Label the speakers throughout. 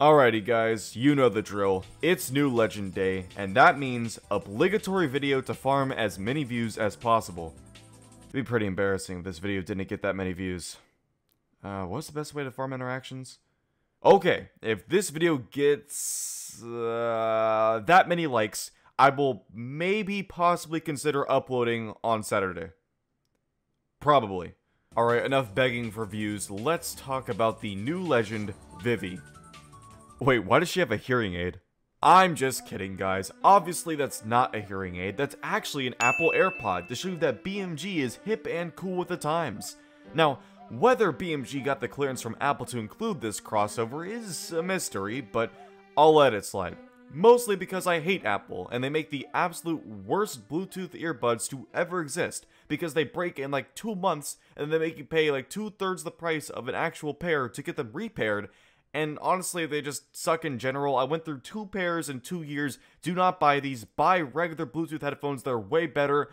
Speaker 1: Alrighty guys, you know the drill. It's new legend day, and that means obligatory video to farm as many views as possible. It'd be pretty embarrassing if this video didn't get that many views. Uh, what's the best way to farm interactions? Okay, if this video gets uh, that many likes, I will maybe possibly consider uploading on Saturday. Probably. Alright, enough begging for views, let's talk about the new legend, Vivi. Wait, why does she have a hearing aid? I'm just kidding, guys. Obviously, that's not a hearing aid. That's actually an Apple AirPod to show you that BMG is hip and cool with the times. Now, whether BMG got the clearance from Apple to include this crossover is a mystery, but I'll let it slide. Mostly because I hate Apple, and they make the absolute worst Bluetooth earbuds to ever exist, because they break in like two months, and they make you pay like two thirds the price of an actual pair to get them repaired, and honestly, they just suck in general. I went through two pairs in two years. Do not buy these. Buy regular Bluetooth headphones. They're way better.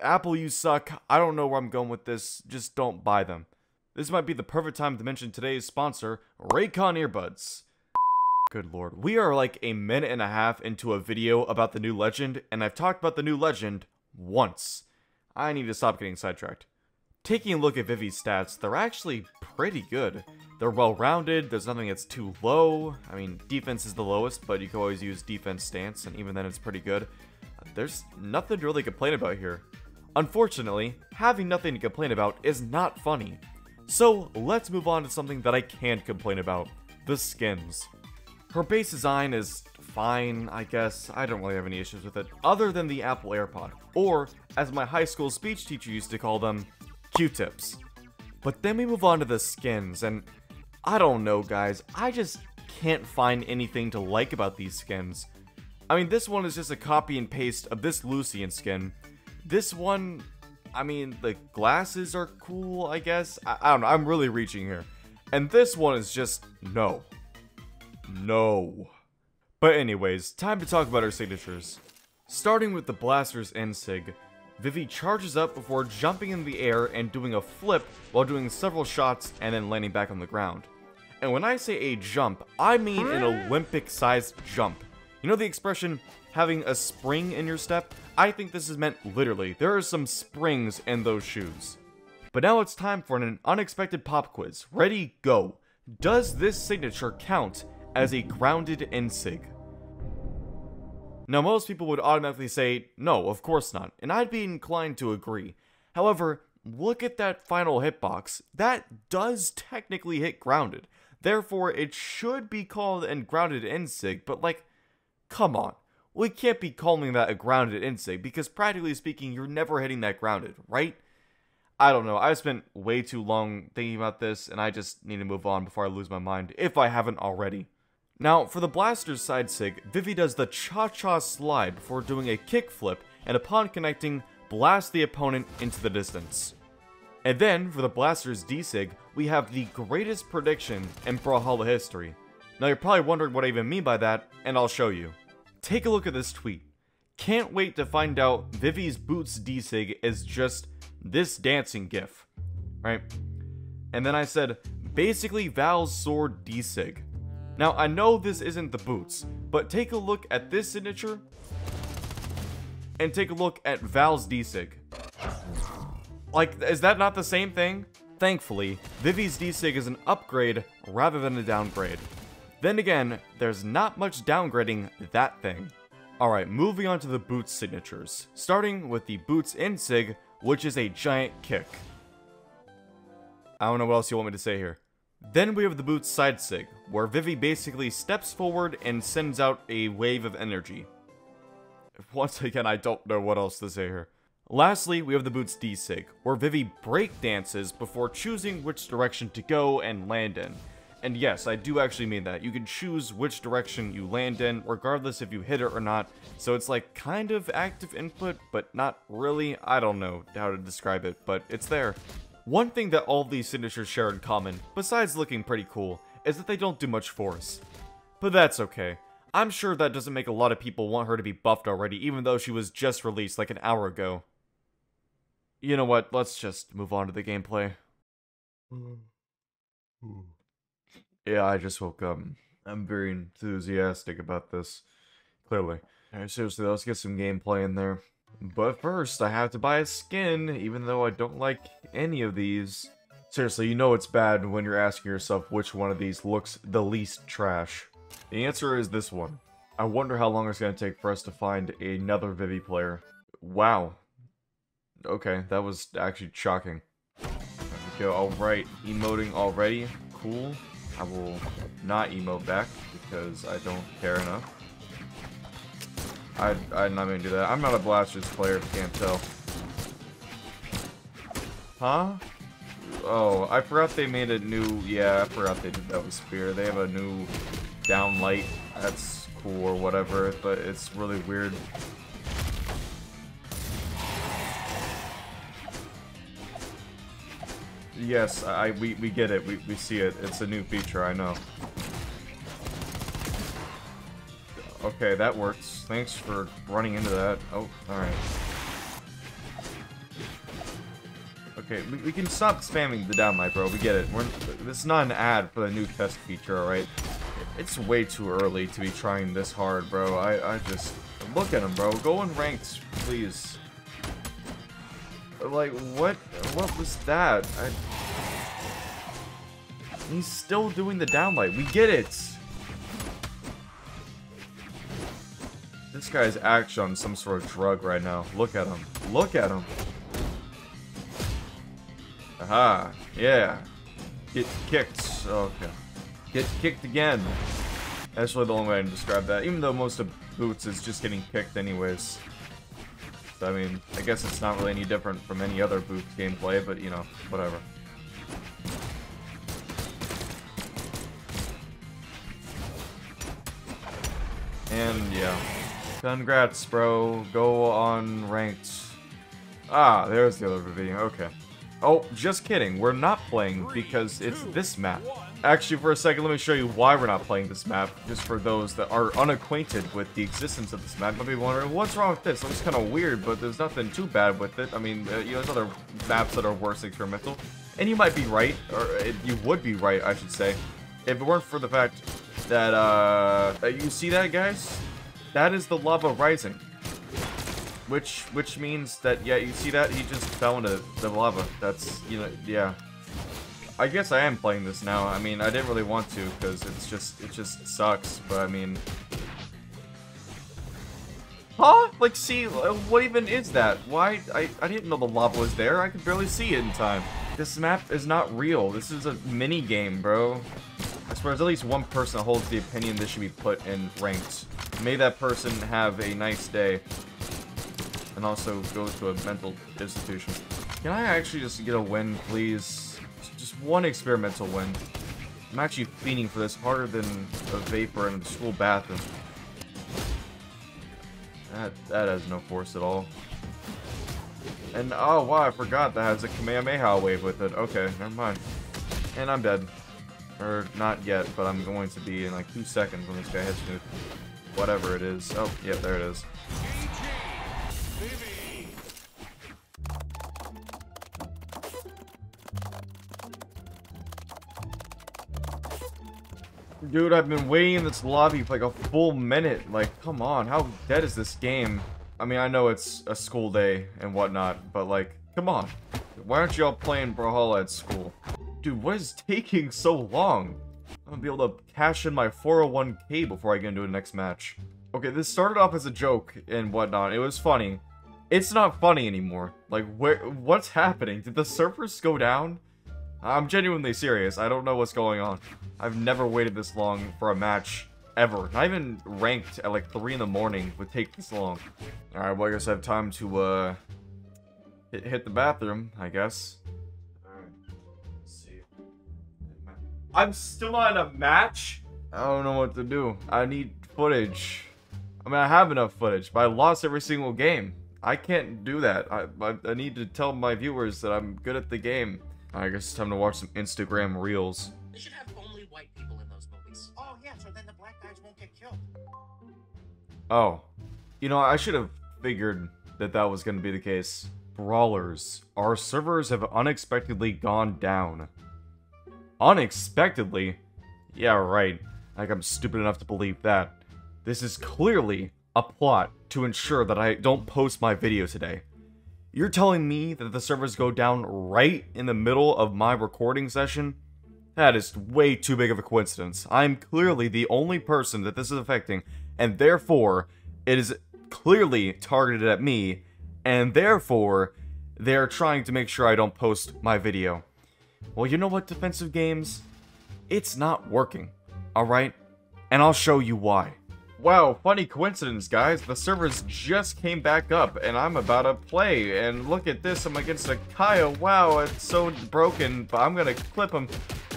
Speaker 1: Apple, you suck. I don't know where I'm going with this. Just don't buy them. This might be the perfect time to mention today's sponsor, Raycon Earbuds. Good lord. We are like a minute and a half into a video about the new legend, and I've talked about the new legend once. I need to stop getting sidetracked. Taking a look at Vivi's stats, they're actually pretty good. They're well-rounded, there's nothing that's too low. I mean, defense is the lowest, but you can always use defense stance, and even then it's pretty good. There's nothing to really complain about here. Unfortunately, having nothing to complain about is not funny. So, let's move on to something that I can complain about. The skins. Her base design is fine, I guess. I don't really have any issues with it, other than the Apple AirPod. Or, as my high school speech teacher used to call them, Q-tips. But then we move on to the skins, and I don't know, guys. I just can't find anything to like about these skins. I mean, this one is just a copy and paste of this Lucien skin. This one, I mean, the glasses are cool, I guess. I, I don't know, I'm really reaching here. And this one is just, no. No. But anyways, time to talk about our signatures. Starting with the Blaster's N-Sig, Vivi charges up before jumping in the air and doing a flip while doing several shots and then landing back on the ground. And when I say a jump, I mean an ah. Olympic-sized jump. You know the expression, having a spring in your step? I think this is meant literally. There are some springs in those shoes. But now it's time for an unexpected pop quiz. Ready, go. Does this signature count as a grounded N-Sig? Now, most people would automatically say, no, of course not, and I'd be inclined to agree. However, look at that final hitbox. That does technically hit grounded. Therefore, it should be called a grounded N-Sig, but like, come on. We can't be calling that a grounded N-Sig, because practically speaking, you're never hitting that grounded, right? I don't know, I've spent way too long thinking about this, and I just need to move on before I lose my mind, if I haven't already. Now, for the Blaster's side sig, Vivi does the cha-cha slide before doing a kickflip, and upon connecting, blast the opponent into the distance. And then, for the Blaster's D-Sig, we have the greatest prediction in Brawlhalla history. Now you're probably wondering what I even mean by that, and I'll show you. Take a look at this tweet. Can't wait to find out Vivi's Boots D-Sig is just this dancing gif. Right? And then I said, basically Val's sword D-Sig. Now, I know this isn't the boots, but take a look at this signature, and take a look at Val's D-Sig. Like, is that not the same thing? Thankfully, Vivi's D-Sig is an upgrade rather than a downgrade. Then again, there's not much downgrading that thing. Alright, moving on to the Boots signatures. Starting with the Boots N-Sig, which is a giant kick. I don't know what else you want me to say here. Then we have the Boots side sig, where Vivi basically steps forward and sends out a wave of energy. Once again, I don't know what else to say here. Lastly, we have the Boots D-Sig, where Vivi break dances before choosing which direction to go and land in. And yes, I do actually mean that. You can choose which direction you land in, regardless if you hit it or not. So it's like kind of active input, but not really. I don't know how to describe it, but it's there. One thing that all these signatures share in common, besides looking pretty cool, is that they don't do much force. But that's okay. I'm sure that doesn't make a lot of people want her to be buffed already, even though she was just released like an hour ago. You know what, let's just move on to the gameplay. Mm. Yeah, I just woke up. I'm very enthusiastic about this. Clearly. Alright, seriously, let's get some gameplay in there. But first, I have to buy a skin, even though I don't like any of these. Seriously, you know it's bad when you're asking yourself which one of these looks the least trash. The answer is this one. I wonder how long it's going to take for us to find another Vivi player. Wow. Okay, that was actually shocking. Go, alright, emoting already. Cool. I will not emote back because I don't care enough. I, I'm not gonna do that. I'm not a Blasters player, can't tell. Huh? Oh, I forgot they made a new... Yeah, I forgot they did that with Spear. They have a new downlight. That's cool or whatever, but it's really weird. Yes, I we, we get it. We, we see it. It's a new feature, I know. Okay, that works. Thanks for running into that. Oh, alright. Okay, we, we can stop spamming the downlight, bro. We get it. We're, this is not an ad for the new test feature, alright? It's way too early to be trying this hard, bro. I, I just... Look at him, bro. Go in ranked, please. Like, what? What was that? I... He's still doing the downlight. We get it! This guy's actually on some sort of drug right now. Look at him. Look at him. Aha. Yeah. Get kicked. Okay. Get kicked again. That's really the only way I can describe that. Even though most of Boots is just getting kicked anyways. So, I mean, I guess it's not really any different from any other Boots gameplay, but, you know, whatever. And, yeah. Congrats, bro. Go on ranked. Ah, there's the other video. Okay. Oh, just kidding. We're not playing because it's this map. Actually, for a second, let me show you why we're not playing this map. Just for those that are unacquainted with the existence of this map. Might be wondering, what's wrong with this? It looks kind of weird, but there's nothing too bad with it. I mean, uh, you know, there's other maps that are worse experimental. And you might be right, or uh, you would be right, I should say, if it weren't for the fact that, uh, you see that, guys? That is the lava rising. Which which means that yeah, you see that he just fell into the lava. That's you know yeah. I guess I am playing this now. I mean, I didn't really want to because it's just it just sucks. But I mean, huh? Like, see, what even is that? Why? I I didn't know the lava was there. I could barely see it in time. This map is not real. This is a mini game, bro. There's at least one person that holds the opinion this should be put in ranked. May that person have a nice day. And also go to a mental institution. Can I actually just get a win, please? Just one experimental win. I'm actually fiending for this harder than a vaper in a school bathroom. That, that has no force at all. And, oh wow, I forgot that has a Kamehameha wave with it. Okay, never mind. And I'm dead. Or, not yet, but I'm going to be in like two seconds when this guy hits me whatever it is. Oh, yeah, there it is. Dude, I've been waiting in this lobby for like a full minute. Like, come on, how dead is this game? I mean, I know it's a school day and whatnot, but like, come on. Why aren't y'all playing Brawlhalla at school? Dude, what is taking so long? I'm gonna be able to cash in my 401k before I get into the next match. Okay, this started off as a joke and whatnot. It was funny. It's not funny anymore. Like, where? what's happening? Did the servers go down? I'm genuinely serious. I don't know what's going on. I've never waited this long for a match ever. Not even ranked at like 3 in the morning would take this long. Alright, well I guess I have time to uh, hit, hit the bathroom, I guess. I'm still not in a match? I don't know what to do. I need footage. I mean, I have enough footage, but I lost every single game. I can't do that. I, I, I need to tell my viewers that I'm good at the game. I guess it's time to watch some Instagram reels.
Speaker 2: They should have only white people in those movies.
Speaker 3: Oh, yeah, so then the black guys won't get killed.
Speaker 1: Oh. You know, I should have figured that that was going to be the case. Brawlers. Our servers have unexpectedly gone down. Unexpectedly? Yeah, right. Like, I'm stupid enough to believe that. This is clearly a plot to ensure that I don't post my video today. You're telling me that the servers go down right in the middle of my recording session? That is way too big of a coincidence. I'm clearly the only person that this is affecting, and therefore, it is clearly targeted at me, and therefore, they're trying to make sure I don't post my video. Well, you know what, defensive games? It's not working, alright? And I'll show you why. Wow, funny coincidence, guys. The servers just came back up, and I'm about to play. And look at this, I'm against a Kaya. Wow, it's so broken, but I'm gonna clip him.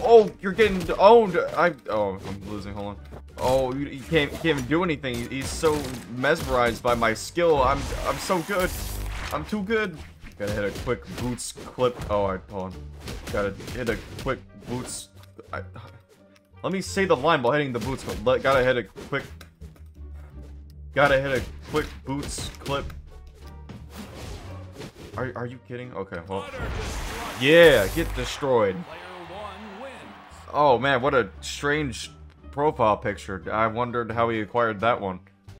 Speaker 1: Oh, you're getting owned. I. Oh, I'm losing. Hold on. Oh, you, can't, you can't even do anything. He's so mesmerized by my skill. I'm, I'm so good. I'm too good. Gotta hit a quick boots clip. Oh, I on. Gotta hit a quick boots. I, let me say the line while hitting the boots. Let, gotta hit a quick. Gotta hit a quick boots clip. Are, are you kidding? Okay, well. Yeah, get destroyed. Oh man, what a strange profile picture. I wondered how he acquired that one.